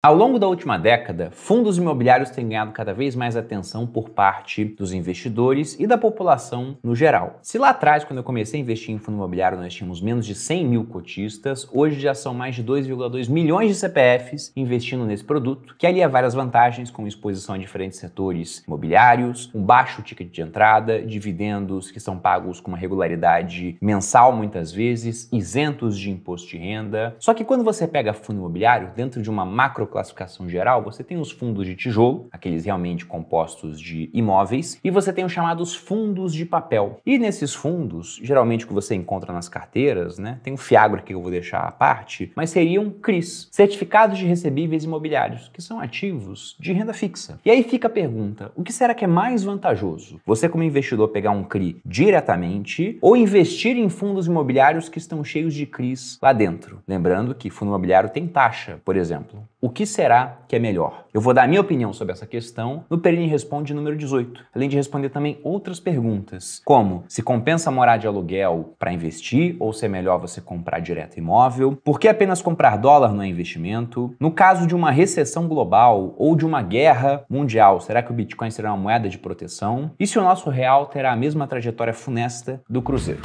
Ao longo da última década, fundos imobiliários têm ganhado cada vez mais atenção por parte dos investidores e da população no geral. Se lá atrás, quando eu comecei a investir em fundo imobiliário, nós tínhamos menos de 100 mil cotistas, hoje já são mais de 2,2 milhões de CPFs investindo nesse produto, que alia várias vantagens, como exposição a diferentes setores imobiliários, um baixo ticket de entrada, dividendos que são pagos com uma regularidade mensal muitas vezes, isentos de imposto de renda. Só que quando você pega fundo imobiliário dentro de uma macro classificação geral, você tem os fundos de tijolo, aqueles realmente compostos de imóveis, e você tem os chamados fundos de papel. E nesses fundos, geralmente o que você encontra nas carteiras, né, tem um fiagro que eu vou deixar à parte, mas seriam CRIs, certificados de recebíveis imobiliários, que são ativos de renda fixa. E aí fica a pergunta: o que será que é mais vantajoso? Você, como investidor, pegar um CRI diretamente ou investir em fundos imobiliários que estão cheios de CRIs lá dentro? Lembrando que fundo imobiliário tem taxa, por exemplo. O que será que é melhor? Eu vou dar a minha opinião sobre essa questão no Perini Responde número 18, além de responder também outras perguntas, como se compensa morar de aluguel para investir ou se é melhor você comprar direto imóvel, por que apenas comprar dólar não é investimento, no caso de uma recessão global ou de uma guerra mundial, será que o Bitcoin será uma moeda de proteção? E se o nosso real terá a mesma trajetória funesta do cruzeiro?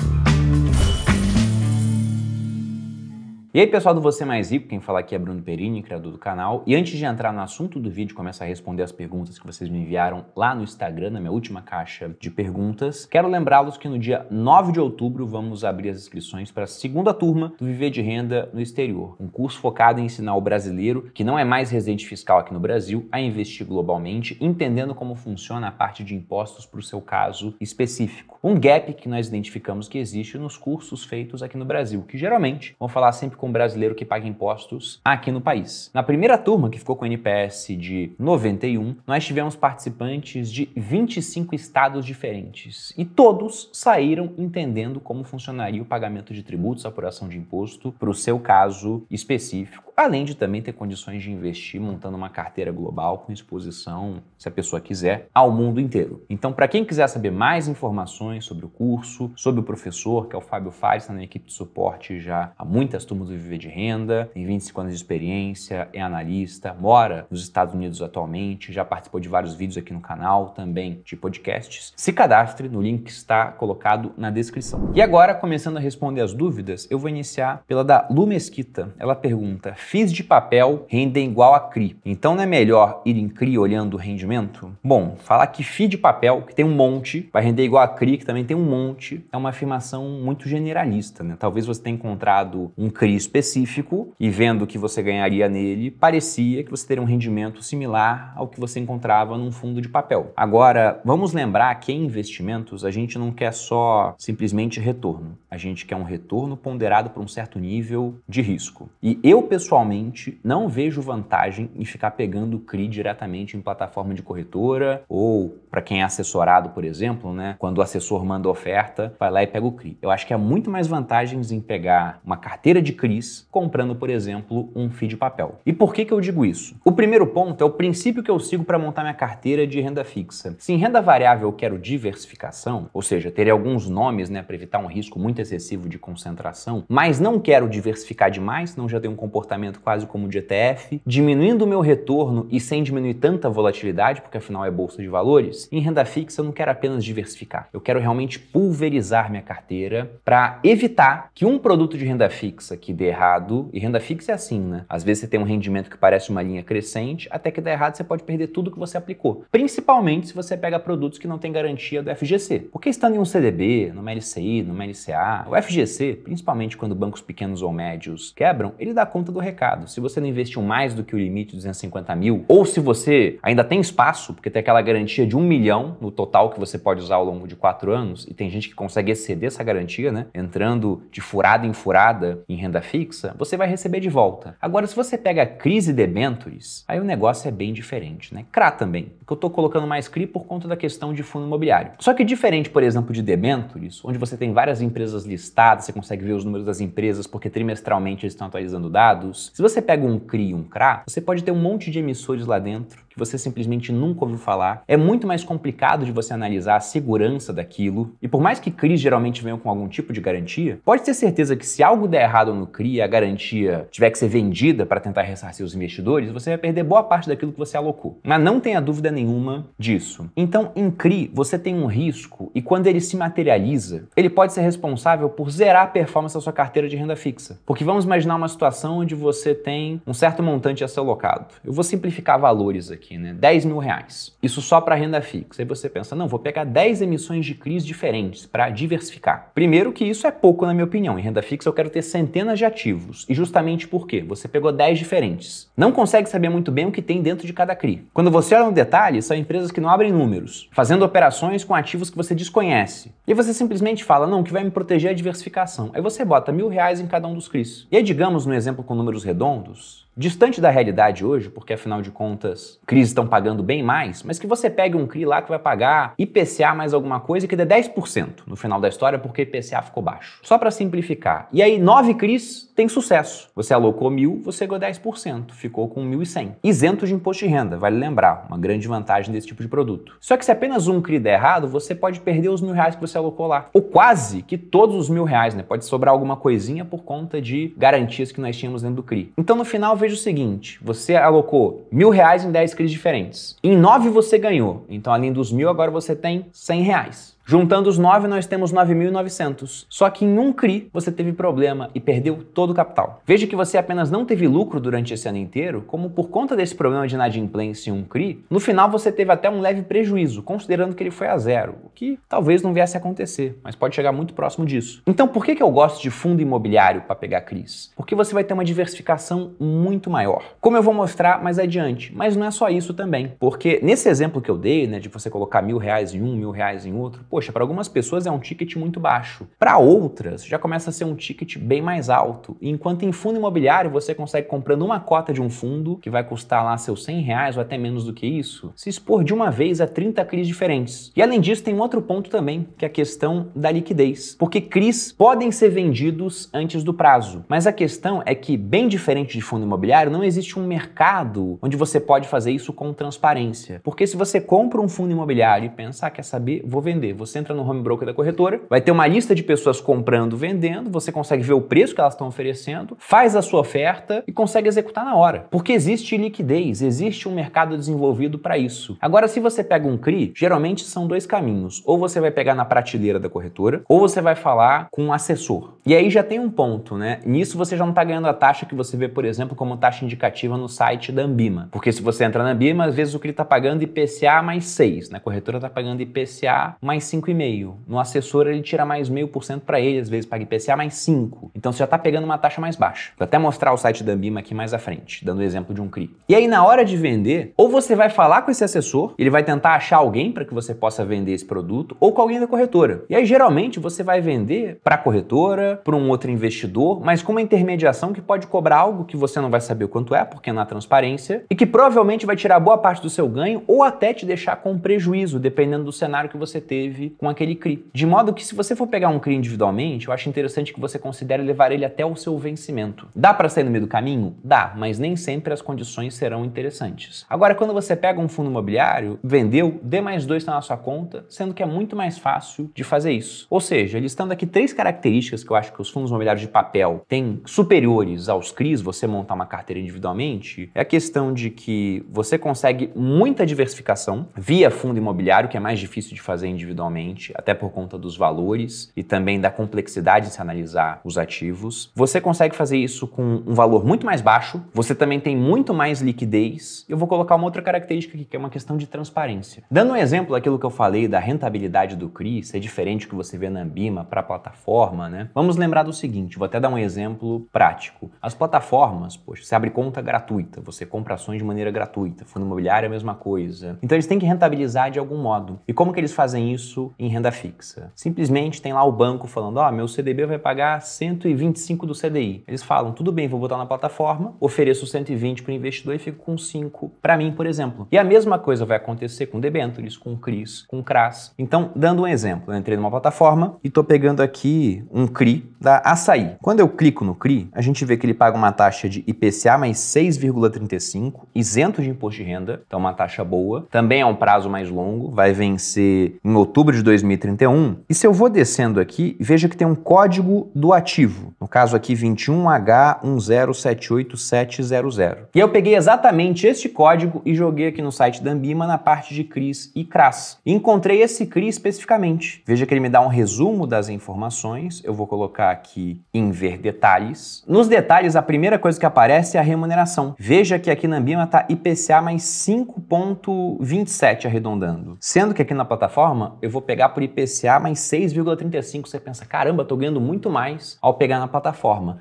E aí, pessoal do Você Mais Rico, quem fala aqui é Bruno Perini, criador do canal. E antes de entrar no assunto do vídeo, começar a responder as perguntas que vocês me enviaram lá no Instagram, na minha última caixa de perguntas, quero lembrá-los que no dia 9 de outubro vamos abrir as inscrições para a segunda turma do Viver de Renda no Exterior, um curso focado em ensinar o brasileiro, que não é mais residente fiscal aqui no Brasil, a investir globalmente, entendendo como funciona a parte de impostos para o seu caso específico. Um gap que nós identificamos que existe nos cursos feitos aqui no Brasil, que geralmente vão falar sempre com brasileiro que paga impostos aqui no país. Na primeira turma, que ficou com NPS de 91, nós tivemos participantes de 25 estados diferentes e todos saíram entendendo como funcionaria o pagamento de tributos, apuração de imposto para o seu caso específico além de também ter condições de investir montando uma carteira global com exposição, se a pessoa quiser, ao mundo inteiro. Então, para quem quiser saber mais informações sobre o curso, sobre o professor, que é o Fábio Fares, está na equipe de suporte já há muitas turmas do Viver de Renda, tem 25 anos de experiência, é analista, mora nos Estados Unidos atualmente, já participou de vários vídeos aqui no canal, também de podcasts. Se cadastre no link que está colocado na descrição. E agora, começando a responder as dúvidas, eu vou iniciar pela da Lu Mesquita. Ela pergunta: FIIs de papel rendem igual a CRI. Então não é melhor ir em CRI olhando o rendimento? Bom, falar que FII de papel, que tem um monte, vai render igual a CRI, que também tem um monte, é uma afirmação muito generalista. Né? Talvez você tenha encontrado um CRI específico e vendo que você ganharia nele, parecia que você teria um rendimento similar ao que você encontrava num fundo de papel. Agora, vamos lembrar que em investimentos a gente não quer só simplesmente retorno. A gente quer um retorno ponderado por um certo nível de risco. E eu, pessoalmente, pessoalmente não vejo vantagem em ficar pegando o CRI diretamente em plataforma de corretora ou para quem é assessorado, por exemplo, né? Quando o assessor manda oferta, vai lá e pega o CRI. Eu acho que há muito mais vantagens em pegar uma carteira de CRIs comprando, por exemplo, um FII de papel. E por que, que eu digo isso? O primeiro ponto é o princípio que eu sigo para montar minha carteira de renda fixa. Se em renda variável eu quero diversificação, ou seja, ter alguns nomes né, para evitar um risco muito excessivo de concentração, mas não quero diversificar demais, senão já tenho um comportamento comportamento quase como de ETF, diminuindo o meu retorno e sem diminuir tanta volatilidade, porque afinal é bolsa de valores, em renda fixa eu não quero apenas diversificar, eu quero realmente pulverizar minha carteira para evitar que um produto de renda fixa que dê errado, e renda fixa é assim, né? Às vezes você tem um rendimento que parece uma linha crescente, até que dá errado você pode perder tudo que você aplicou. Principalmente se você pega produtos que não têm garantia do FGC. Porque estando em um CDB, numa LCI, numa LCA, o FGC, principalmente quando bancos pequenos ou médios quebram, ele dá conta do recado. Se você não investiu mais do que o limite de 250 mil, ou se você ainda tem espaço, porque tem aquela garantia de um milhão no total que você pode usar ao longo de quatro anos, e tem gente que consegue exceder essa garantia, né? Entrando de furada em furada em renda fixa, você vai receber de volta. Agora, se você pega crise debentures, aí o negócio é bem diferente, né? CRA também, porque eu estou colocando mais CRI por conta da questão de fundo imobiliário. Só que diferente, por exemplo, de debentures, onde você tem várias empresas listadas, você consegue ver os números das empresas porque trimestralmente eles estão atualizando dados, se você pega um CRI e um CRA, você pode ter um monte de emissores lá dentro que você simplesmente nunca ouviu falar. É muito mais complicado de você analisar a segurança daquilo. E por mais que CRIs geralmente venham com algum tipo de garantia, pode ter certeza que se algo der errado no CRI a garantia tiver que ser vendida para tentar ressarcir os investidores, você vai perder boa parte daquilo que você alocou. Mas não tenha dúvida nenhuma disso. Então, em CRI, você tem um risco e quando ele se materializa, ele pode ser responsável por zerar a performance da sua carteira de renda fixa. Porque vamos imaginar uma situação onde você tem um certo montante a ser alocado. Eu vou simplificar valores aqui, né? 10 mil reais. Isso só para renda fixa. Aí você pensa, não, vou pegar 10 emissões de CRIs diferentes para diversificar. Primeiro que isso é pouco, na minha opinião. Em renda fixa eu quero ter centenas de ativos. E justamente por quê? Você pegou 10 diferentes. Não consegue saber muito bem o que tem dentro de cada CRI. Quando você olha no detalhe, são empresas que não abrem números, fazendo operações com ativos que você desconhece. E você simplesmente fala, não, o que vai me proteger é a diversificação. Aí você bota mil reais em cada um dos CRIs. E aí, digamos, no exemplo com números redondos, distante da realidade hoje, porque afinal de contas, CRIs estão pagando bem mais, mas que você pegue um CRI lá que vai pagar IPCA mais alguma coisa que dê 10% no final da história porque IPCA ficou baixo. Só para simplificar. E aí, nove CRIs tem sucesso. Você alocou mil, você ganhou 10%, ficou com 1.100. Isento de imposto de renda, vale lembrar, uma grande vantagem desse tipo de produto. Só que se apenas um CRI der errado, você pode perder os mil reais que você alocou lá. Ou quase que todos os mil reais, né? Pode sobrar alguma coisinha por conta de garantias que nós tínhamos dentro do CRI. Então, no final, veja o seguinte: você alocou mil reais em 10 CRIs diferentes. Em nove você ganhou. Então, além dos mil, agora você tem 100 reais. Juntando os 9, nós temos 9.900. Só que em um CRI você teve problema e perdeu todo o capital. Veja que você apenas não teve lucro durante esse ano inteiro, como por conta desse problema de inadimplência em um CRI, no final você teve até um leve prejuízo, considerando que ele foi a zero, o que talvez não viesse a acontecer, mas pode chegar muito próximo disso. Então por que, que eu gosto de fundo imobiliário para pegar CRIs? Porque você vai ter uma diversificação muito maior. Como eu vou mostrar mais adiante, mas não é só isso também, porque nesse exemplo que eu dei, né, de você colocar mil reais em um, mil reais em outro, poxa, para algumas pessoas é um ticket muito baixo. Para outras, já começa a ser um ticket bem mais alto. enquanto em fundo imobiliário você consegue comprando uma cota de um fundo, que vai custar lá seus 100 reais ou até menos do que isso, se expor de uma vez a 30 CRIs diferentes. E além disso, tem um outro ponto também, que é a questão da liquidez. Porque CRIs podem ser vendidos antes do prazo. Mas a questão é que, bem diferente de fundo imobiliário, não existe um mercado onde você pode fazer isso com transparência. Porque se você compra um fundo imobiliário e pensar, ah, quer saber, vou vender, você entra no home broker da corretora, vai ter uma lista de pessoas comprando, vendendo, você consegue ver o preço que elas estão oferecendo, faz a sua oferta e consegue executar na hora. Porque existe liquidez, existe um mercado desenvolvido para isso. Agora, se você pega um CRI, geralmente são dois caminhos. Ou você vai pegar na prateleira da corretora, ou você vai falar com um assessor. E aí já tem um ponto, né? Nisso você já não está ganhando a taxa que você vê, por exemplo, como taxa indicativa no site da Ambima. Porque se você entra na Ambima, às vezes o CRI está pagando IPCA mais 6, na corretora está pagando IPCA mais 5,5 meio. No assessor, ele tira mais meio por cento para ele, às vezes paga IPCA mais 5. Então você já está pegando uma taxa mais baixa. Vou até mostrar o site da Ambima aqui mais à frente, dando o exemplo de um CRI. E aí, na hora de vender, ou você vai falar com esse assessor, ele vai tentar achar alguém para que você possa vender esse produto, ou com alguém da corretora. E aí, geralmente, você vai vender para a corretora, para um outro investidor, mas com uma intermediação que pode cobrar algo que você não vai saber quanto é, porque não há transparência, e que provavelmente vai tirar boa parte do seu ganho ou até te deixar com prejuízo, dependendo do cenário que você teve com aquele CRI. De modo que se você for pegar um CRI individualmente, eu acho interessante que você considere levar ele até o seu vencimento. Dá para sair no meio do caminho? Dá, mas nem sempre as condições serão interessantes. Agora, quando você pega um fundo imobiliário, vendeu, D mais dois na sua conta, sendo que é muito mais fácil de fazer isso. Ou seja, listando aqui três características que eu acho que os fundos imobiliários de papel têm superiores aos CRIs, você montar uma carteira individualmente, é a questão de que você consegue muita diversificação via fundo imobiliário, que é mais difícil de fazer individualmente até por conta dos valores e também da complexidade de se analisar os ativos. Você consegue fazer isso com um valor muito mais baixo, você também tem muito mais liquidez. Eu vou colocar uma outra característica aqui, que é uma questão de transparência. Dando um exemplo daquilo que eu falei da rentabilidade do CRI, ser diferente do que você vê na Ambima para a plataforma, né? Vamos lembrar do seguinte, vou até dar um exemplo prático. As plataformas, poxa, você abre conta gratuita, você compra ações de maneira gratuita, fundo imobiliário é a mesma coisa. Então eles têm que rentabilizar de algum modo. E como que eles fazem isso em renda fixa? Simplesmente tem lá o banco falando: ó, oh, meu CDB vai pagar 125 do CDI. Eles falam: tudo bem, vou botar na plataforma, ofereço 120 para o investidor e fico com 5 para mim, por exemplo. E a mesma coisa vai acontecer com debentures, com CRIs, com CRAS. Então, dando um exemplo, eu entrei numa plataforma e estou pegando aqui um CRI da Açaí. Quando eu clico no CRI, a gente vê que ele paga uma taxa de IPCA mais 6,35, isento de imposto de renda, então uma taxa boa. Também é um prazo mais longo, vai vencer em outubro de 2031. E se eu vou descendo aqui, veja que tem um código do ativo, caso aqui 21H1078700. E eu peguei exatamente este código e joguei aqui no site da Ambima na parte de CRIs e CRAS. E encontrei esse CRI especificamente. Veja que ele me dá um resumo das informações. Eu vou colocar aqui em ver detalhes. Nos detalhes, a primeira coisa que aparece é a remuneração. Veja que aqui na Ambima está IPCA mais 5,27 arredondando. Sendo que aqui na plataforma eu vou pegar por IPCA mais 6,35. Você pensa, caramba, estou ganhando muito mais ao pegar na plataforma.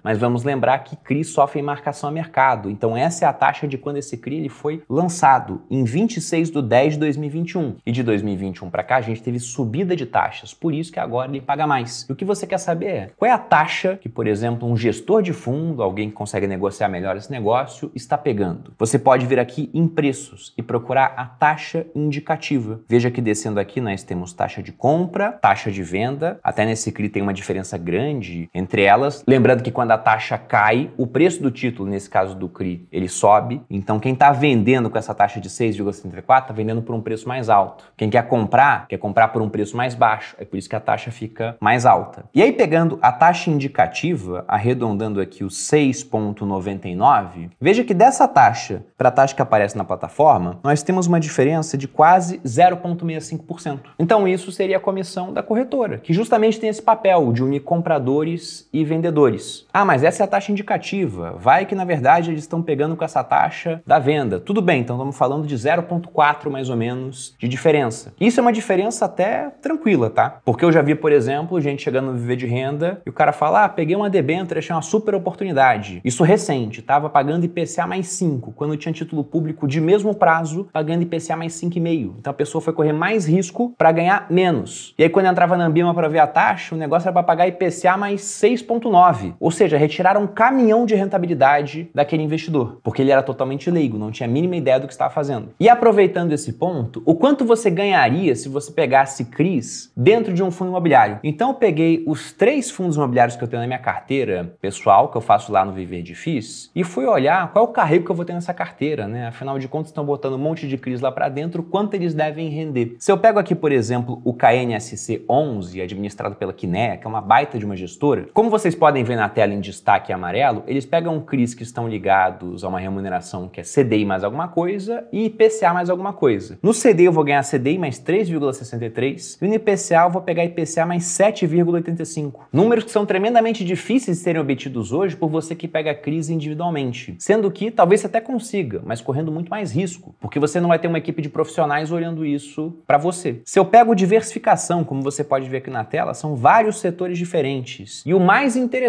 Mas vamos lembrar que CRI sofre marcação a mercado. Então essa é a taxa de quando esse CRI ele foi lançado em 26 de 10 de 2021. E de 2021 para cá a gente teve subida de taxas. Por isso que agora ele paga mais. E o que você quer saber é qual é a taxa que, por exemplo, um gestor de fundo, alguém que consegue negociar melhor esse negócio, está pegando. Você pode vir aqui em preços e procurar a taxa indicativa. Veja que descendo aqui nós temos taxa de compra, taxa de venda. Até nesse CRI tem uma diferença grande entre elas. Lembrando que quando a taxa cai, o preço do título, nesse caso do CRI, ele sobe. Então quem está vendendo com essa taxa de 6,74 está vendendo por um preço mais alto. Quem quer comprar, quer comprar por um preço mais baixo. É por isso que a taxa fica mais alta. E aí pegando a taxa indicativa, arredondando aqui o 6,99, veja que dessa taxa para a taxa que aparece na plataforma, nós temos uma diferença de quase 0,65%. Então isso seria a comissão da corretora, que justamente tem esse papel de unir compradores e vendedores. Ah, mas essa é a taxa indicativa. Vai que na verdade eles estão pegando com essa taxa da venda. Tudo bem, então estamos falando de 0,4 mais ou menos de diferença. Isso é uma diferença até tranquila, tá? Porque eu já vi, por exemplo, gente chegando no viver de renda e o cara fala: ah, peguei uma debênture, achei uma super oportunidade. Isso recente, estava pagando IPCA mais 5, quando tinha título público de mesmo prazo, pagando IPCA mais 5,5. Então a pessoa foi correr mais risco para ganhar menos. E aí quando entrava na Ambima para ver a taxa, o negócio era para pagar IPCA mais 6,9. Ou seja, retiraram um caminhão de rentabilidade daquele investidor, porque ele era totalmente leigo, não tinha a mínima ideia do que estava fazendo. E aproveitando esse ponto, o quanto você ganharia se você pegasse CRIs dentro de um fundo imobiliário? Então eu peguei os três fundos imobiliários que eu tenho na minha carteira pessoal, que eu faço lá no Viver Difícil, e fui olhar qual é o carrego que eu vou ter nessa carteira, né? Afinal de contas, estão botando um monte de CRIs lá para dentro, quanto eles devem render. Se eu pego aqui, por exemplo, o KNSC 11, administrado pela Kinea, que é uma baita de uma gestora, como vocês podem ver na tela em destaque amarelo, eles pegam CRIs que estão ligados a uma remuneração que é CDI mais alguma coisa e IPCA mais alguma coisa. No CDI eu vou ganhar CDI mais 3,63 e no IPCA eu vou pegar IPCA mais 7,85. Números que são tremendamente difíceis de serem obtidos hoje por você que pega a crise individualmente. Sendo que talvez você até consiga, mas correndo muito mais risco, porque você não vai ter uma equipe de profissionais olhando isso para você. Se eu pego diversificação, como você pode ver aqui na tela, são vários setores diferentes. E o mais interessante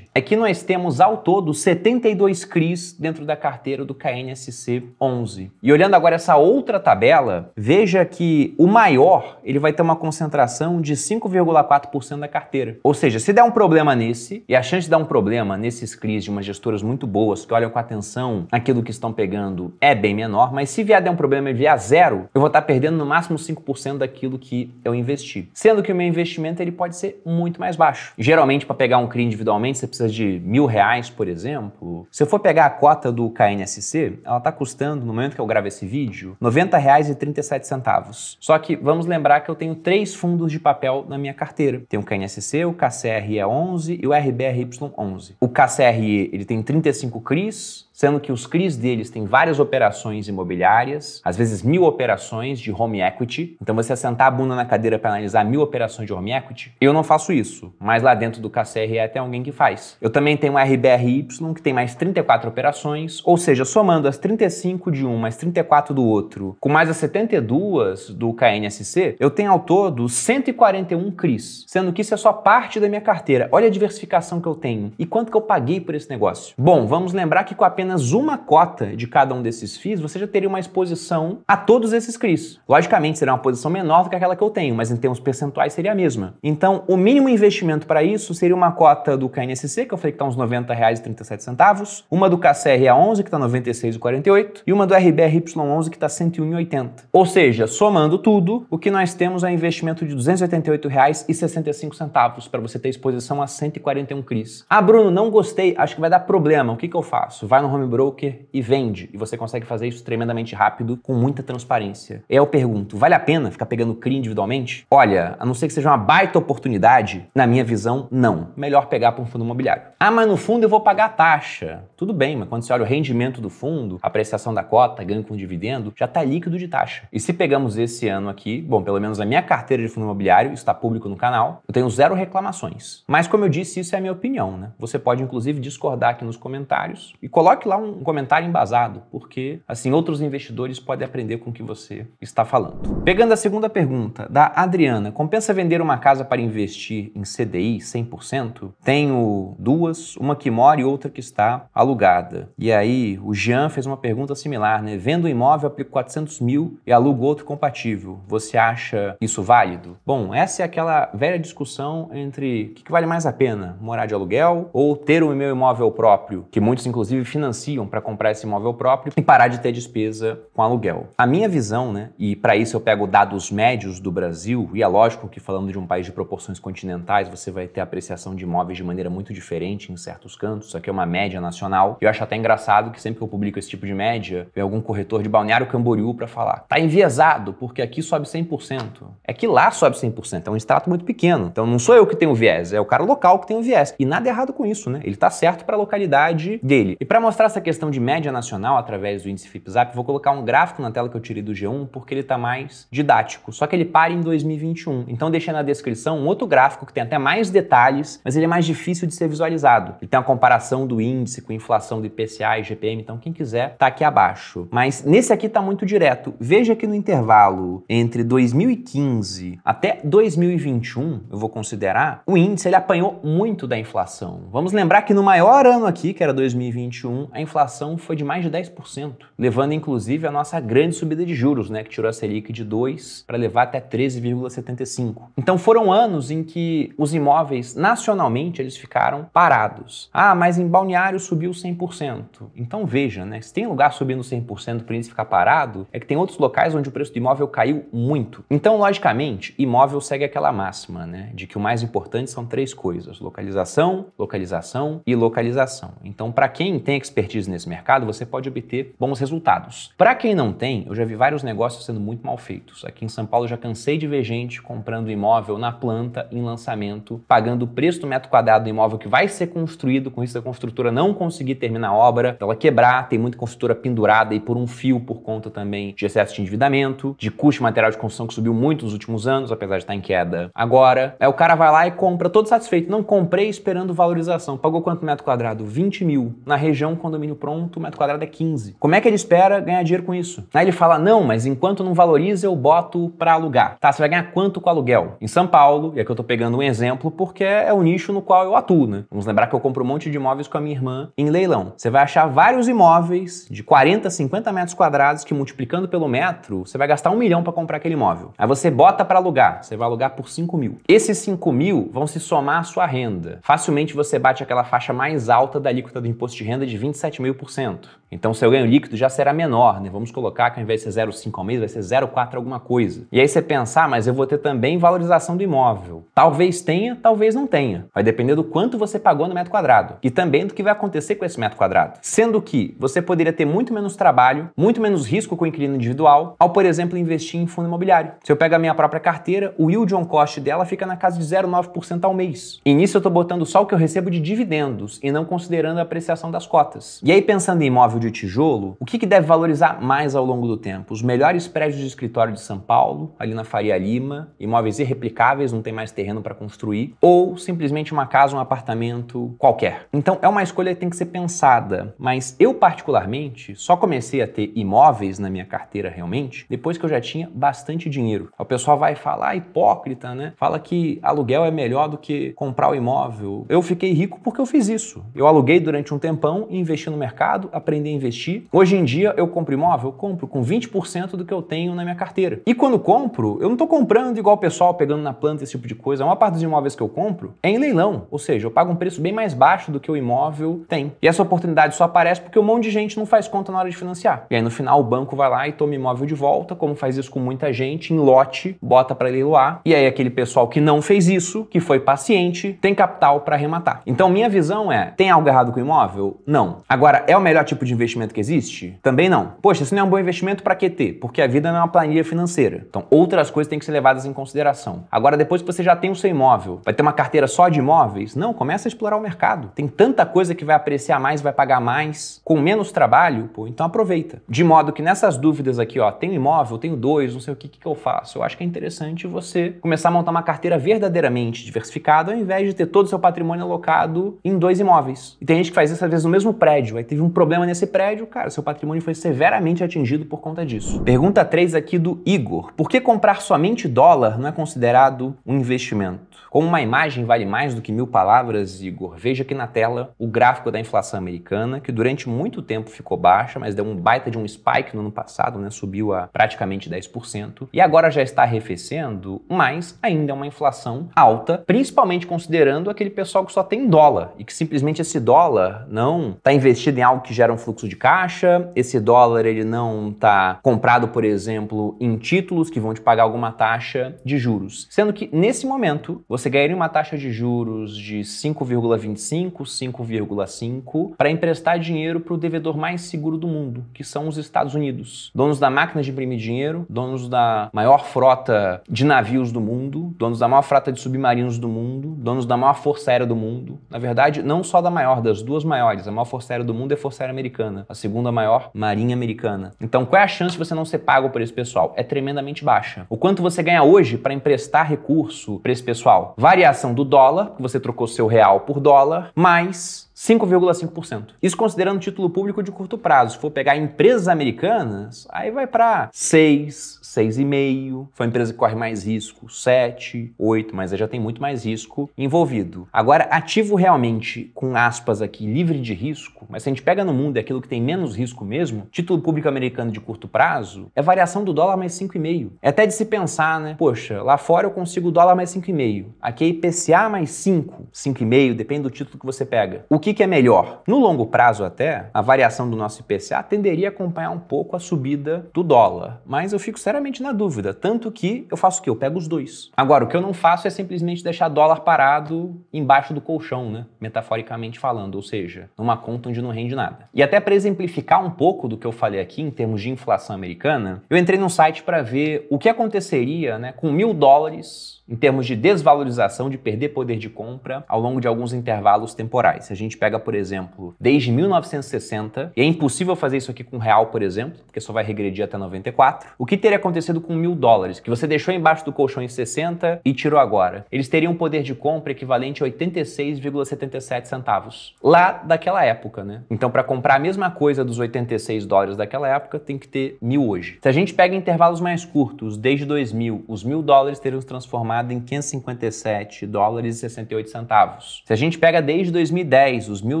é que nós temos ao todo 72 CRIs dentro da carteira do KNSC 11. E olhando agora essa outra tabela, veja que o maior, ele vai ter uma concentração de 5,4% da carteira. Ou seja, se der um problema nesse, e a chance de dar um problema nesses CRIs de umas gestoras muito boas, que olham com atenção aquilo que estão pegando, é bem menor, mas se vier der um problema e vier zero, eu vou estar perdendo no máximo 5% daquilo que eu investi. Sendo que o meu investimento ele pode ser muito mais baixo. Geralmente, para pegar um CRI individualmente, você precisa de mil reais, por exemplo. Se eu for pegar a cota do KNSC, ela está custando, no momento que eu gravo esse vídeo, R$ 90,37. Só que vamos lembrar que eu tenho três fundos de papel na minha carteira. Tem o KNSC, o KCRE11 e o RBRY11. O KCRE ele tem 35 CRIs, sendo que os CRIs deles têm várias operações imobiliárias, às vezes mil operações de home equity. Então você assentar a bunda na cadeira para analisar mil operações de home equity, eu não faço isso, mas lá dentro do KCRE tem alguém que faz. Eu também tenho o RBRY, que tem mais 34 operações, ou seja, somando as 35 de um mais 34 do outro, com mais as 72 do KNSC, eu tenho ao todo 141 CRIs, sendo que isso é só parte da minha carteira. Olha a diversificação que eu tenho e quanto que eu paguei por esse negócio. Bom, vamos lembrar que com apenas apenas uma cota de cada um desses FIIs, você já teria uma exposição a todos esses CRIs. Logicamente, será uma posição menor do que aquela que eu tenho, mas em termos percentuais seria a mesma. Então, o mínimo investimento para isso seria uma cota do KNSC, que eu falei que está uns R$ 90,37, uma do KCRA11, que está R$ 96,48, e uma do RBRY11, que está R$ 101,80. Ou seja, somando tudo, o que nós temos é investimento de R$ 288,65 para você ter exposição a 141 CRIs. Ah, Bruno, não gostei, acho que vai dar problema. O que, que eu faço? Vai no home broker e vende. E você consegue fazer isso tremendamente rápido, com muita transparência. E aí eu pergunto, vale a pena ficar pegando CRI individualmente? Olha, a não ser que seja uma baita oportunidade, na minha visão, não. Melhor pegar para um fundo imobiliário. Ah, mas no fundo eu vou pagar taxa. Tudo bem, mas quando você olha o rendimento do fundo, a apreciação da cota, ganho com dividendo, já está líquido de taxa. E se pegamos esse ano aqui, bom, pelo menos a minha carteira de fundo imobiliário está público no canal, eu tenho zero reclamações. Mas como eu disse, isso é a minha opinião, né? Você pode inclusive discordar aqui nos comentários e coloque lá um comentário embasado, porque assim outros investidores podem aprender com o que você está falando. Pegando a segunda pergunta da Adriana, compensa vender uma casa para investir em CDI 100%? Tenho duas, uma que mora e outra que está alugada. E aí o Jean fez uma pergunta similar, né? Vendo um imóvel, aplico 400 mil e alugo outro compatível. Você acha isso válido? Bom, essa é aquela velha discussão entre o que vale mais a pena, morar de aluguel ou ter o meu imóvel próprio, que muitos inclusive financiam para comprar esse imóvel próprio e parar de ter despesa com aluguel. A minha visão, né, e para isso eu pego dados médios do Brasil, e é lógico que falando de um país de proporções continentais, você vai ter apreciação de imóveis de maneira muito diferente em certos cantos. Isso aqui é uma média nacional. Eu acho até engraçado que sempre que eu publico esse tipo de média, vem algum corretor de Balneário Camboriú para falar: "Tá enviesado, porque aqui sobe 100%". É que lá sobe 100%, é um extrato muito pequeno. Então não sou eu que tenho o viés, é o cara local que tem o viés. E nada errado com isso, né? Ele tá certo para a localidade dele. E para mostrar essa questão de média nacional através do índice FIPZAP, vou colocar um gráfico na tela que eu tirei do G1 porque ele tá mais didático. Só que ele para em 2021. Então deixei na descrição um outro gráfico que tem até mais detalhes, mas ele é mais difícil de ser visualizado. Ele tem uma comparação do índice com inflação do IPCA e GPM, então quem quiser tá aqui abaixo. Mas nesse aqui tá muito direto. Veja que no intervalo entre 2015 até 2021, eu vou considerar, o índice ele apanhou muito da inflação. Vamos lembrar que no maior ano aqui, que era 2021, a inflação foi de mais de 10%, levando inclusive a nossa grande subida de juros, né, que tirou a Selic de 2 para levar até 13,75. Então foram anos em que os imóveis nacionalmente eles ficaram parados. Ah, mas em Balneário subiu 100%. Então veja, né, se tem lugar subindo 100% para índice ficar parado, é que tem outros locais onde o preço do imóvel caiu muito. Então, logicamente, imóvel segue aquela máxima, né, de que o mais importante são três coisas: localização, localização e localização. Então, para quem tem expertise nesse mercado, você pode obter bons resultados. Para quem não tem, eu já vi vários negócios sendo muito mal feitos. Aqui em São Paulo já cansei de ver gente comprando imóvel na planta em lançamento, pagando o preço do metro quadrado do imóvel que vai ser construído, com isso a construtora não conseguir terminar a obra, ela quebrar, tem muita construtora pendurada e por um fio por conta também de excesso de endividamento, de custo de material de construção que subiu muito nos últimos anos, apesar de estar em queda agora. Aí o cara vai lá e compra todo satisfeito. Não comprei esperando valorização. Pagou quanto metro quadrado? 20 mil. Na região, condomínio pronto, o metro quadrado é 15. Como é que ele espera ganhar dinheiro com isso? Aí ele fala: não, mas enquanto não valoriza, eu boto para alugar. Tá, você vai ganhar quanto com aluguel? Em São Paulo, e aqui eu tô pegando um exemplo porque é o nicho no qual eu atuo, né? Vamos lembrar que eu compro um monte de imóveis com a minha irmã em leilão. Você vai achar vários imóveis de 40, 50 metros quadrados que multiplicando pelo metro, você vai gastar um milhão para comprar aquele imóvel. Aí você bota para alugar, você vai alugar por 5 mil. Esses 5 mil vão se somar à sua renda. Facilmente você bate aquela faixa mais alta da alíquota do imposto de renda de 20 27,5%. Então, seu ganho líquido já será menor, né? Vamos colocar que ao invés de ser 0,5 ao mês, vai ser 0,4 alguma coisa. E aí você pensar, ah, mas eu vou ter também valorização do imóvel. Talvez tenha, talvez não tenha. Vai depender do quanto você pagou no metro quadrado e também do que vai acontecer com esse metro quadrado. Sendo que você poderia ter muito menos trabalho, muito menos risco com o inquilino individual, ao, por exemplo, investir em fundo imobiliário. Se eu pego a minha própria carteira, o yield on cost dela fica na casa de 0,9% ao mês. E nisso eu estou botando só o que eu recebo de dividendos e não considerando a apreciação das cotas. E aí, pensando em imóvel de tijolo, o que, que deve valorizar mais ao longo do tempo? Os melhores prédios de escritório de São Paulo, ali na Faria Lima, imóveis irreplicáveis, não tem mais terreno para construir, ou simplesmente uma casa, um apartamento qualquer. Então é uma escolha que tem que ser pensada, mas eu particularmente só comecei a ter imóveis na minha carteira realmente depois que eu já tinha bastante dinheiro. O pessoal vai falar ah, hipócrita, né? Fala que aluguel é melhor do que comprar o imóvel. Eu fiquei rico porque eu fiz isso. Eu aluguei durante um tempão e investir no mercado, aprender a investir. Hoje em dia eu compro imóvel, eu compro com 20% do que eu tenho na minha carteira. E quando compro, eu não estou comprando igual o pessoal pegando na planta esse tipo de coisa. A maior parte dos imóveis que eu compro é em leilão, ou seja, eu pago um preço bem mais baixo do que o imóvel tem. E essa oportunidade só aparece porque um monte de gente não faz conta na hora de financiar. E aí no final o banco vai lá e toma imóvel de volta, como faz isso com muita gente, em lote, bota para leiloar. E aí aquele pessoal que não fez isso, que foi paciente, tem capital para arrematar. Então minha visão é, tem algo errado com o imóvel? Não. Agora, é o melhor tipo de investimento que existe? Também não. Poxa, isso não é um bom investimento para ter? Porque a vida não é uma planilha financeira. Então outras coisas têm que ser levadas em consideração. Agora, depois que você já tem o seu imóvel, vai ter uma carteira só de imóveis? Não, começa a explorar o mercado. Tem tanta coisa que vai apreciar mais, vai pagar mais, com menos trabalho, pô, então aproveita. De modo que nessas dúvidas aqui, ó, tenho imóvel, tenho dois, não sei o que, que eu faço. Eu acho que é interessante você começar a montar uma carteira verdadeiramente diversificada ao invés de ter todo o seu patrimônio alocado em dois imóveis. E tem gente que faz isso às vezes no mesmo prédio. Aí teve um problema nesse prédio, cara, seu patrimônio foi severamente atingido por conta disso. Pergunta 3 aqui do Igor. Por que comprar somente dólar não é considerado um investimento? Como uma imagem vale mais do que mil palavras, Igor, veja aqui na tela o gráfico da inflação americana, que durante muito tempo ficou baixa, mas deu um baita de um spike no ano passado, né? Subiu a praticamente 10%. E agora já está arrefecendo, mas ainda é uma inflação alta, principalmente considerando aquele pessoal que só tem dólar e que simplesmente esse dólar não está investido em algo que gera um fluxo de caixa, esse dólar ele não está comprado, por exemplo, em títulos que vão te pagar alguma taxa de juros. Sendo que nesse momento você ganharia uma taxa de juros de 5,25, 5,5 para emprestar dinheiro para o devedor mais seguro do mundo, que são os Estados Unidos. Donos da máquina de imprimir dinheiro, donos da maior frota de navios do mundo, donos da maior frota de submarinos do mundo, donos da maior força aérea do mundo. Na verdade, não só da maior, das duas maiores. A maior força aérea do mundo é a Força Aérea Americana, a segunda maior, Marinha Americana. Então, qual é a chance de você não ser pago por esse pessoal? É tremendamente baixa. O quanto você ganha hoje para emprestar recurso para esse pessoal? variação do dólar, que você trocou seu real por dólar, mais 5,5%. Isso considerando título público de curto prazo. Se for pegar empresas americanas, aí vai para 6, 6,5. Foi a empresa que corre mais risco, 7, 8, mas aí já tem muito mais risco envolvido. Agora, ativo realmente, com aspas aqui, livre de risco, mas se a gente pega no mundo é aquilo que tem menos risco mesmo, título público americano de curto prazo, é variação do dólar mais 5,5. É até de se pensar, né? Poxa, lá fora eu consigo dólar mais 5,5. Aqui é IPCA mais 5, 5,5, depende do título que você pega. O que, que é melhor? No longo prazo até, a variação do nosso IPCA tenderia a acompanhar um pouco a subida do dólar, mas eu fico seriamente na dúvida, tanto que eu faço o quê? Eu pego os dois. Agora, o que eu não faço é simplesmente deixar dólar parado embaixo do colchão, né? Metaforicamente falando, ou seja, numa conta onde não rende nada. E até para exemplificar um pouco do que eu falei aqui em termos de inflação americana, eu entrei num site para ver o que aconteceria né, com mil dólares em termos de desvalorização, de perder poder de compra ao longo de alguns intervalos temporais. Se a gente pega, por exemplo, desde 1960, e é impossível fazer isso aqui com real, por exemplo, porque só vai regredir até 94, o que teria acontecido com mil dólares, que você deixou embaixo do colchão em 60 e tirou agora? Eles teriam um poder de compra equivalente a 86,77 centavos, lá daquela época, né? Então, para comprar a mesma coisa dos 86 dólares daquela época, tem que ter mil hoje. Se a gente pega intervalos mais curtos, desde 2000, os mil dólares teriam se transformado em 557 dólares e 68 centavos. Se a gente pega desde 2010, os mil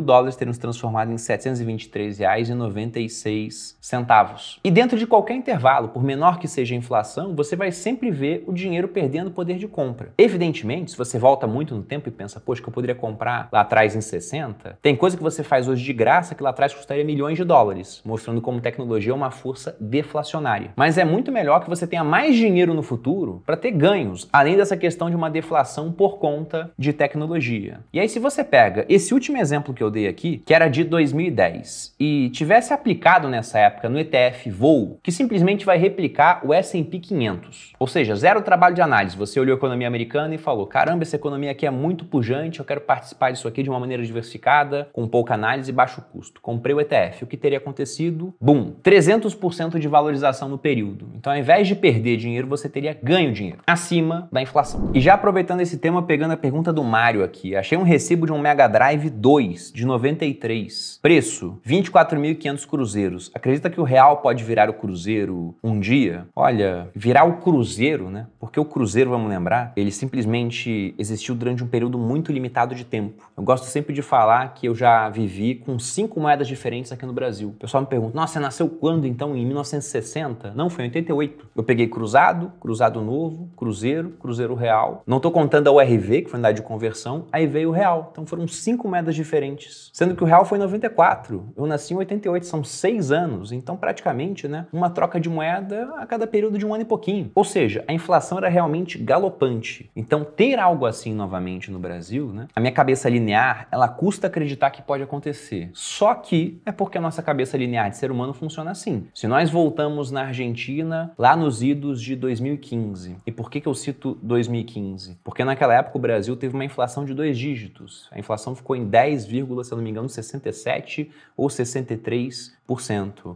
dólares teriam se transformado em 723 reais e 96 centavos. E dentro de qualquer intervalo, por menor que seja a inflação, você vai sempre ver o dinheiro perdendo poder de compra. Evidentemente, se você volta muito no tempo e pensa, poxa, que eu poderia comprar lá atrás em 60, tem coisa que você faz hoje de graça que lá atrás custaria milhões de dólares, mostrando como tecnologia é uma força deflacionária. Mas é muito melhor que você tenha mais dinheiro no futuro para ter ganhos, além da essa questão de uma deflação por conta de tecnologia. E aí, se você pega esse último exemplo que eu dei aqui, que era de 2010, e tivesse aplicado nessa época no ETF Voo, que simplesmente vai replicar o S&P 500, ou seja, zero trabalho de análise. Você olhou a economia americana e falou: caramba, essa economia aqui é muito pujante, eu quero participar disso aqui de uma maneira diversificada, com pouca análise e baixo custo. Comprei o ETF. O que teria acontecido? Bum! 300% de valorização no período. Então, ao invés de perder dinheiro, você teria ganho dinheiro acima da inflação. E já aproveitando esse tema, pegando a pergunta do Mário aqui, achei um recibo de um Mega Drive 2 de 93. Preço: 24.500 cruzeiros. Acredita que o real pode virar o cruzeiro um dia? olha, virar o cruzeiro, né? Porque o cruzeiro, vamos lembrar, ele simplesmente existiu durante um período muito limitado de tempo. Eu gosto sempre de falar que eu já vivi com cinco moedas diferentes aqui no Brasil. O pessoal me pergunta, nossa, você nasceu quando então? Em 1960? Não, foi em 88. Eu peguei cruzado, cruzado novo, cruzeiro, cruzeiro real. Não tô contando a URV, que foi unidade de conversão, aí veio o real. Então foram cinco moedas diferentes. Sendo que o real foi em 94. Eu nasci em 88, são seis anos. Então praticamente, né, uma troca de moeda a cada período de um ano e pouquinho. Ou seja, a inflação era realmente galopante. Então, ter algo assim novamente no Brasil, né, a minha cabeça linear, ela custa acreditar que pode acontecer. Só que é porque a nossa cabeça linear de ser humano funciona assim. Se nós voltamos na Argentina, lá nos idos de 2015, e por que, que eu cito 2015? Porque naquela época o Brasil teve uma inflação de dois dígitos. A inflação ficou em 10, se eu não me engano, 67 ou 63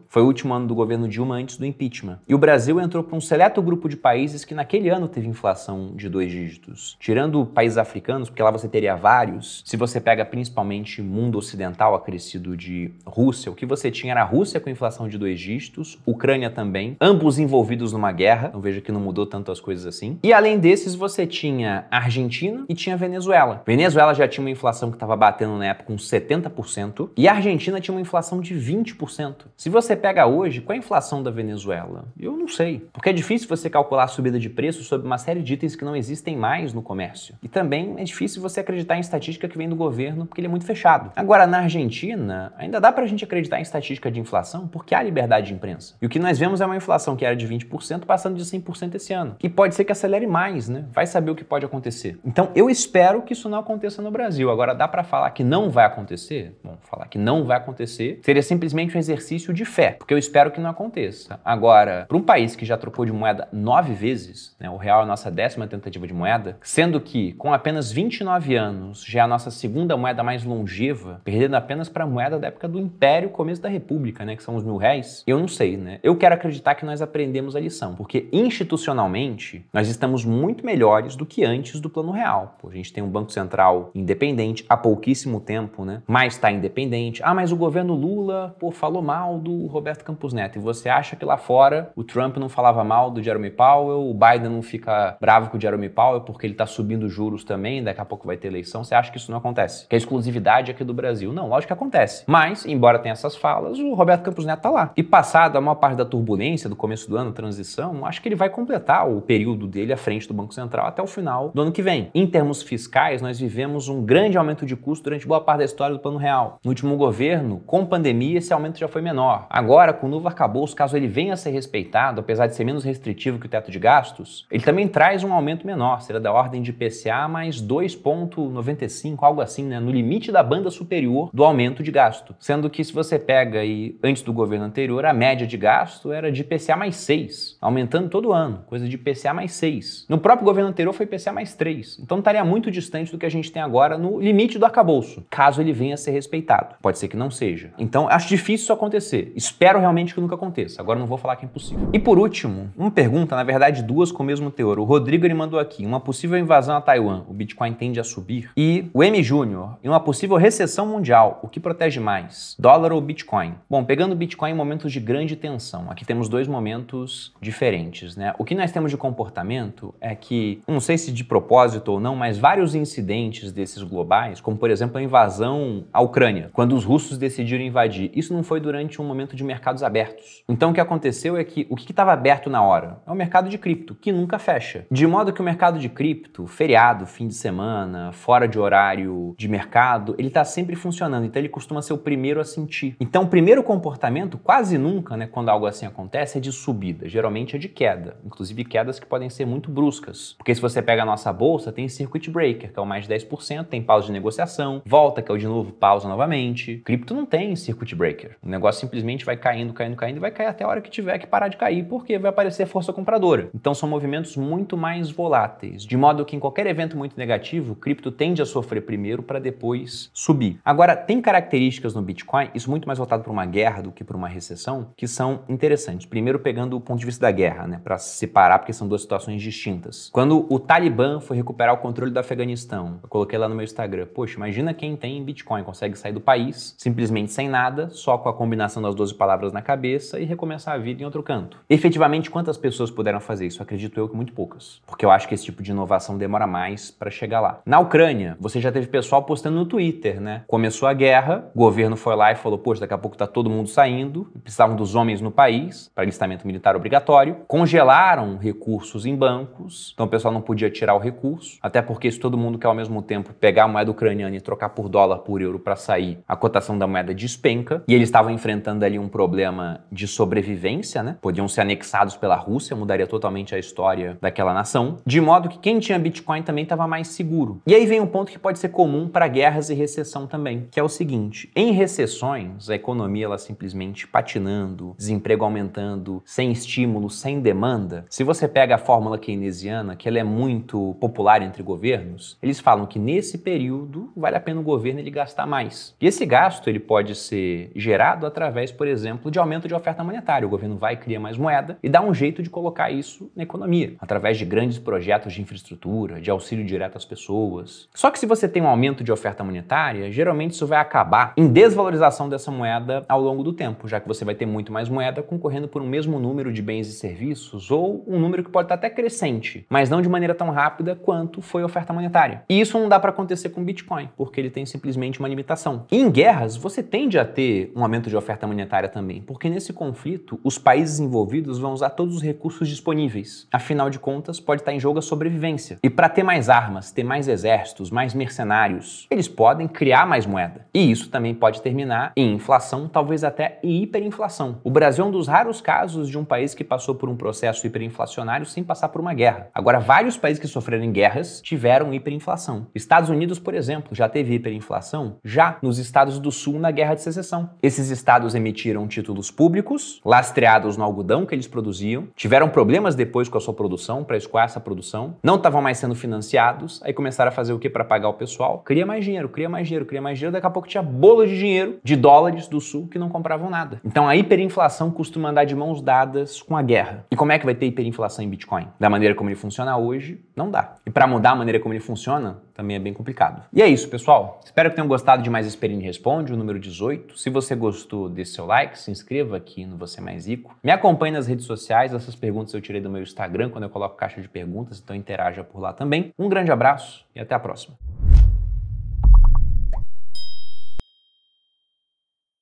foi o último ano do governo Dilma antes do impeachment. E o Brasil entrou para um seleto grupo de países que naquele ano teve inflação de dois dígitos. Tirando países africanos, porque lá você teria vários, se você pega principalmente mundo ocidental acrescido de Rússia, o que você tinha era a Rússia com inflação de dois dígitos, Ucrânia também, ambos envolvidos numa guerra, não vejo que não mudou tanto as coisas assim. E além desses, você tinha Argentina e tinha Venezuela. Venezuela já tinha uma inflação que estava batendo na época uns 70%, e a Argentina tinha uma inflação de 20%. Se você pega hoje, qual é a inflação da Venezuela? Eu não sei. Porque é difícil você calcular a subida de preço sobre uma série de itens que não existem mais no comércio. E também é difícil você acreditar em estatística que vem do governo porque ele é muito fechado. Agora, na Argentina, ainda dá pra gente acreditar em estatística de inflação porque há liberdade de imprensa. E o que nós vemos é uma inflação que era de 20% passando de 100% esse ano. E pode ser que acelere mais, né? Vai saber o que pode acontecer. Então, eu espero que isso não aconteça no Brasil. Agora, dá para falar que não vai acontecer? Bom, falar que não vai acontecer seria simplesmente um exercício de fé, porque eu espero que não aconteça. Agora, para um país que já trocou de moeda nove vezes, né, o real é a nossa décima tentativa de moeda, sendo que com apenas 29 anos já é a nossa segunda moeda mais longeva, perdendo apenas para a moeda da época do Império, começo da República, né, que são os mil réis, eu não sei, né? Eu quero acreditar que nós aprendemos a lição, porque institucionalmente nós estamos muito melhores do que antes do Plano Real. Pô, a gente tem um Banco Central independente há pouquíssimo tempo, né? Mas está independente. Ah, mas o governo Lula, pô, falou mal do Roberto Campos Neto e você acha que lá fora o Trump não falava mal do Jeremy Powell, o Biden não fica bravo com o Jeremy Powell porque ele está subindo juros também, daqui a pouco vai ter eleição, você acha que isso não acontece? Que a exclusividade aqui do Brasil? Não, lógico que acontece. Mas, embora tenha essas falas, o Roberto Campos Neto tá lá. E passado a maior parte da turbulência do começo do ano, transição, acho que ele vai completar o período dele à frente do Banco Central até o final do ano que vem. Em termos fiscais, nós vivemos um grande aumento de custo durante boa parte da história do Plano Real. No último governo, com pandemia, esse aumento já foi menor. Agora, com o novo arcabouço, caso ele venha a ser respeitado, apesar de ser menos restritivo que o teto de gastos, ele também traz um aumento menor, será da ordem de PCA mais 2,95, algo assim, né, no limite da banda superior do aumento de gasto. Sendo que se você pega aí, antes do governo anterior, a média de gasto era de PCA mais 6, aumentando todo ano, coisa de PCA mais 6. No próprio governo anterior foi PCA mais 3. Então estaria muito distante do que a gente tem agora no limite do arcabouço, caso ele venha a ser respeitado. Pode ser que não seja. Então acho difícil isso acontecer acontecer. Espero realmente que nunca aconteça. Agora não vou falar que é impossível. E por último, uma pergunta, na verdade duas com o mesmo teor. O Rodrigo ele mandou aqui: uma possível invasão a Taiwan, o Bitcoin tende a subir? E o M Júnior, em uma possível recessão mundial, o que protege mais? Dólar ou Bitcoin? Bom, pegando o Bitcoin em momentos de grande tensão, aqui temos dois momentos diferentes, né? O que nós temos de comportamento é que, não sei se de propósito ou não, mas vários incidentes desses globais, como por exemplo a invasão à Ucrânia, quando os russos decidiram invadir, isso não foi durante um momento de mercados abertos. Então o que aconteceu é que o que estava aberto na hora é o mercado de cripto, que nunca fecha. De modo que o mercado de cripto, feriado, fim de semana, fora de horário de mercado, ele está sempre funcionando. Então ele costuma ser o primeiro a sentir. Então o primeiro comportamento, quase nunca, né, quando algo assim acontece, é de subida. Geralmente é de queda. Inclusive quedas que podem ser muito bruscas. Porque se você pega a nossa bolsa, tem circuit breaker, que é o mais de 10%, tem pausa de negociação, volta, que é o de novo, pausa novamente. Cripto não tem circuit breaker. O negócio simplesmente vai caindo, caindo, caindo e vai cair até a hora que tiver que parar de cair, porque vai aparecer força compradora. Então são movimentos muito mais voláteis, de modo que em qualquer evento muito negativo, cripto tende a sofrer primeiro para depois subir. Agora, tem características no Bitcoin, isso muito mais voltado para uma guerra do que para uma recessão, que são interessantes. Primeiro, pegando o ponto de vista da guerra, né, para separar, porque são duas situações distintas. Quando o Talibã foi recuperar o controle do Afeganistão, eu coloquei lá no meu Instagram, poxa, imagina quem tem Bitcoin, consegue sair do país simplesmente sem nada, só com a combinação das 12 palavras na cabeça e recomeçar a vida em outro canto. Efetivamente, efetivamente, quantas pessoas puderam fazer isso? Acredito eu que muito poucas, porque eu acho que esse tipo de inovação demora mais para chegar lá. Na Ucrânia, você já teve pessoal postando no Twitter, né? Começou a guerra, o governo foi lá e falou: "Poxa, daqui a pouco tá todo mundo saindo, precisavam dos homens no país para alistamento militar obrigatório". Congelaram recursos em bancos, então o pessoal não podia tirar o recurso, até porque se todo mundo quer ao mesmo tempo pegar a moeda ucraniana e trocar por dólar por euro para sair, a cotação da moeda despenca, e eles estavam enfrentando ali um problema de sobrevivência, né? Podiam ser anexados pela Rússia, mudaria totalmente a história daquela nação, de modo que quem tinha Bitcoin também estava mais seguro. E aí vem um ponto que pode ser comum para guerras e recessão também, que é o seguinte: em recessões, a economia ela simplesmente patinando, desemprego aumentando, sem estímulo, sem demanda. Se você pega a fórmula keynesiana, que ela é muito popular entre governos, eles falam que nesse período vale a pena o governo ele gastar mais. E esse gasto ele pode ser gerado através, por exemplo, de aumento de oferta monetária. O governo vai cria mais moeda e dá um jeito de colocar isso na economia, através de grandes projetos de infraestrutura, de auxílio direto às pessoas. Só que se você tem um aumento de oferta monetária, geralmente isso vai acabar em desvalorização dessa moeda ao longo do tempo, já que você vai ter muito mais moeda concorrendo por um mesmo número de bens e serviços ou um número que pode estar até crescente, mas não de maneira tão rápida quanto foi a oferta monetária. E isso não dá para acontecer com Bitcoin, porque ele tem simplesmente uma limitação. E em guerras, você tende a ter um aumento de oferta monetária também, porque nesse conflito, os países envolvidos vão usar todos os recursos disponíveis. Afinal de contas, pode estar em jogo a sobrevivência. E para ter mais armas, ter mais exércitos, mais mercenários, eles podem criar mais moeda. E isso também pode terminar em inflação, talvez até em hiperinflação. O Brasil é um dos raros casos de um país que passou por um processo hiperinflacionário sem passar por uma guerra. Agora, vários países que sofreram guerras tiveram hiperinflação. Estados Unidos, por exemplo, já teve hiperinflação já nos estados do sul na Guerra de Secessão. Esses estados emitiram títulos públicos, lastreados no algodão que eles produziam, tiveram problemas depois com a sua produção, para escoar essa produção, não estavam mais sendo financiados, aí começaram a fazer o que para pagar o pessoal? Cria mais dinheiro, cria mais dinheiro, cria mais dinheiro, daqui a pouco tinha bola de dinheiro de dólares do sul que não compravam nada. Então a hiperinflação costuma andar de mãos dadas com a guerra. E como é que vai ter hiperinflação em Bitcoin? Da maneira como ele funciona hoje, não dá. E para mudar a maneira como ele funciona, também é bem complicado. E é isso, pessoal. Espero que tenham gostado de mais Esperine Responde, o número 18. Se você gostou, desse seu like, se inscreva aqui no Você Mais Rico. Me acompanhe nas redes sociais, essas perguntas eu tirei do meu Instagram quando eu coloco caixa de perguntas, então interaja por lá também. Um grande abraço e até a próxima.